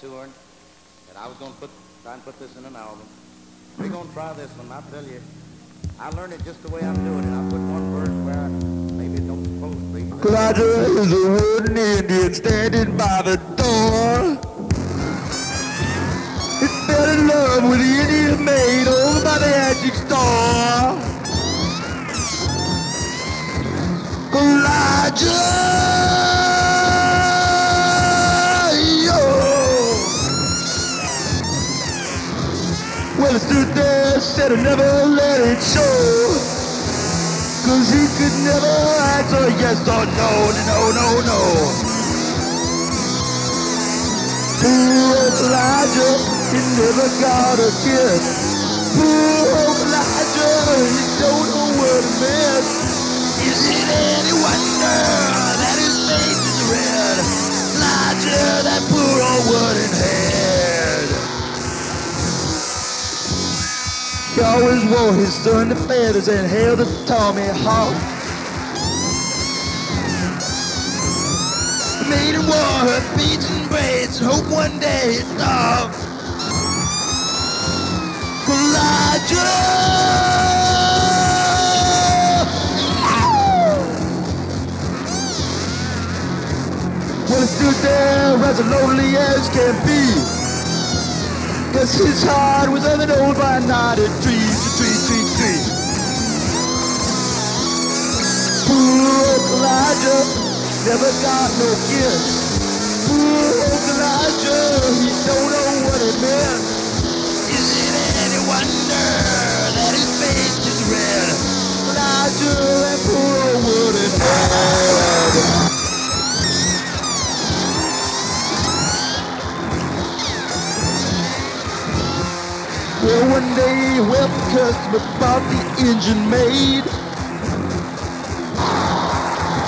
touring that I was going to put, try and put this in an album. We're going to try this one. I tell you, I learned it just the way I'm doing it. I put one verse where maybe it don't supposed to be. Claudia is a wooden Indian standing by the door. It fell in love with the Indian maid over by the magic store. Elijah, Stood there, said I never let it show. Cause he could never answer yes or no, no, no, no. Poor Elijah, he never got a kiss. Poor Elijah, He always wore his Sunday feathers and held a Tommy Hawk. Maiden wore her beads and braids and hope one day he'd stop. Elijah! Well, he stood there as lonely as can be. Cause his heart was overknown by a knotted tree, tree, tree, tree. Poor Elijah never got no kiss. Poor Elijah, Well, one day, well, the customer bought the engine made.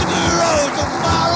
Took the